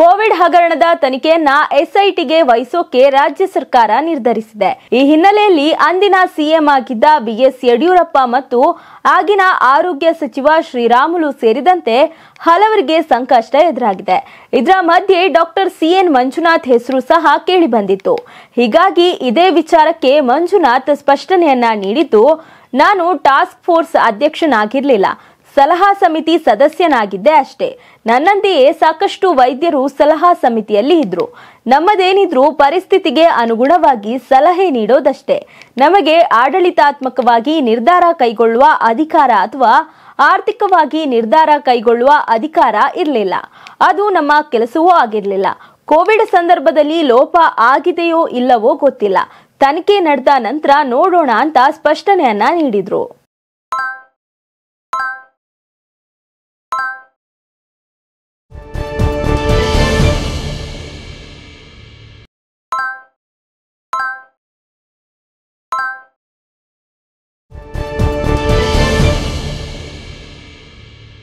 Covid ಹಗರಣದ ತನಿಖೆಯನ್ನ ಎಸ್ಐಟಿಗೆ ವಹಿಸೋಕೆ ರಾಜ್ಯ ಸರ್ಕಾರ ನಿರ್ಧರಿಸಿದೆ. ಈ ಹಿನ್ನೆಲೆಯಲ್ಲಿ ಅಂದಿನ ಸಿಎಂ ಆಗಿದ್ದ ಬಿಎಸ್ ಯಡಿಯೂರಪ್ಪ ಮತ್ತು ಆಗಿನ ಆರೋಗ್ಯ ಸಚಿವ ಶ್ರೀರಾಮುಲು ಸೇರಿದಂತೆ ಹಲವರಿಗೆ ಸಂಕಷ್ಟ ಎದುರಾಗಿದೆ. ಇದರ ಮಧ್ಯೆ ಡಾಕ್ಟರ್ ಸಿಎನ್ ಮಂಜುನಾಥ್ ಹೆಸರು ಸಹ ಕೇಳಿಬಂದಿತ್ತು ಹೀಗಾಗಿ ಇದೇ ವಿಚಾರಕ್ಕೆ ಮಂಜುನಾಥ್ ಸ್ಪಷ್ಟನೆಯನ್ನ ನೀಡಿದ್ದು, ನಾನು ಟಾಸ್ಕ್ ಫೋರ್ಸ್ ಅಧ್ಯಕ್ಷನಾಗಿರಲಿಲ್ಲ. ಸಲಹಾ ಸಮಿತಿ ಸದಸ್ಯನಾಗಿದ್ದೆ ಅಷ್ಟೇ. ನನ್ನಂತೆಯೇ ಸಾಕಷ್ಟು ವೈದ್ಯರು ಸಲಹಾ ಸಮಿತಿಯಲ್ಲಿ ಇದ್ರು. ನಮ್ಮದೇನಿದ್ರು ಪರಿಸ್ಥಿತಿಗೆ ಅನುಗುಣವಾಗಿ ಸಲಹೆ ನೀಡೋದಷ್ಟೇ. ನಮಗೆ ಆಡಳಿತಾತ್ಮಕವಾಗಿ ನಿರ್ಧಾರ ಕೈಗೊಳ್ಳುವ ಅಧಿಕಾರ ಅಥವಾ ಆರ್ಥಿಕವಾಗಿ ನಿರ್ಧಾರ ಕೈಗೊಳ್ಳುವ ಅಧಿಕಾರ ಇರಲಿಲ್ಲ. ಅದು ನಮ್ಮ ಕೆಲಸವೂ ಆಗಿರಲಿಲ್ಲ. ಕೋವಿಡ್ ಸಂದರ್ಭದಲ್ಲಿ ಲೋಪ ಆಗಿದೆಯೋ ಇಲ್ಲವೋ ಗೊತ್ತಿಲ್ಲ. ತನಿಖೆ ನಡೆದ ನಂತರ ನೋಡೋಣ ಅಂತ ಸ್ಪಷ್ಟನೆಯನ್ನ ನೀಡಿದ್ರು.